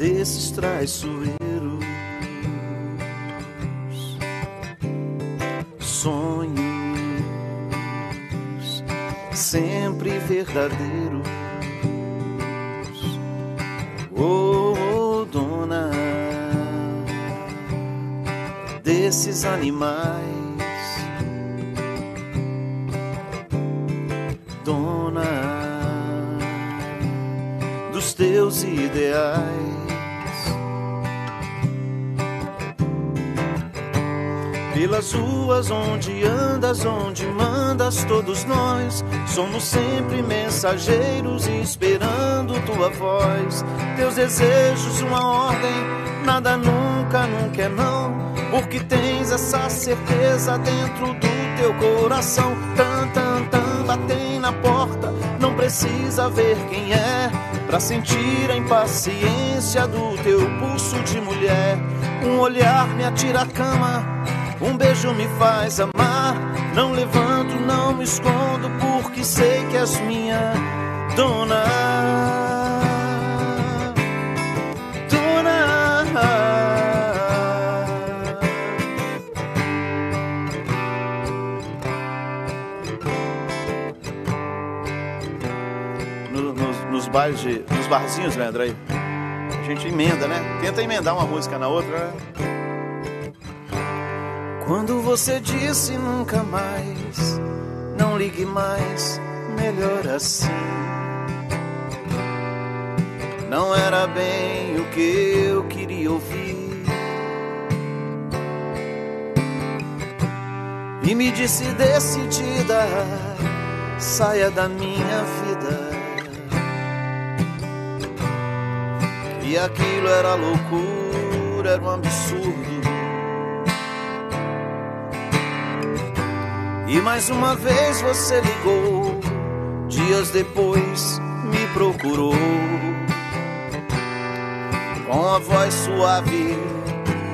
desses traiçoeiros. Sonhos sempre verdadeiros. Oh, oh dona desses animais. Dona dos teus ideais. Pelas ruas onde andas, onde mandas, todos nós somos sempre mensageiros esperando tua voz. Teus desejos, uma ordem, nada nunca, nunca é não, porque tens essa certeza dentro do teu coração. Tan, tan, tan, batem na porta, não precisa ver quem é, pra sentir a impaciência do teu pulso de mulher. Um olhar me atira a cama um beijo me faz amar. Não levanto, não me escondo, porque sei que és minha dona. Dona. No- nos, bares de, nos barzinhos, Leandro, aí. A gente emenda, né? Tenta emendar uma música na outra, né? Quando você disse nunca mais, não ligue mais, melhor assim. Não era bem o que eu queria ouvir. E me disse decidida, saia da minha vida. E aquilo era loucura, era um absurdo. E mais uma vez você ligou, dias depois me procurou. Com a voz suave,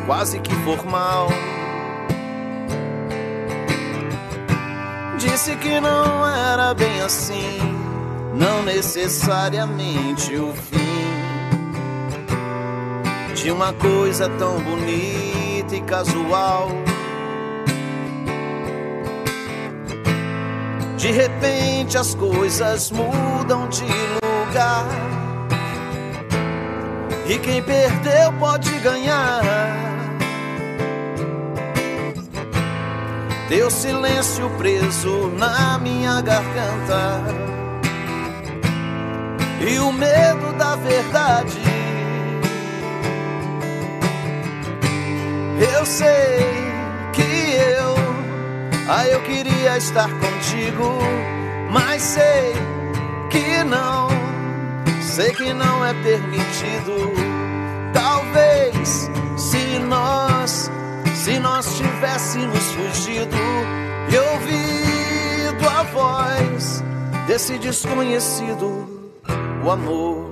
quase que formal. Disse que não era bem assim, não necessariamente o fim de uma coisa tão bonita e casual. De repente as coisas mudam de lugar. E quem perdeu pode ganhar. Teu silêncio preso na minha garganta. E o medo da verdade. Eu sei que ah, eu queria estar contigo, mas sei que não, sei que não é permitido. Talvez se nós, se nós tivéssemos fugido e ouvido a voz desse desconhecido, o amor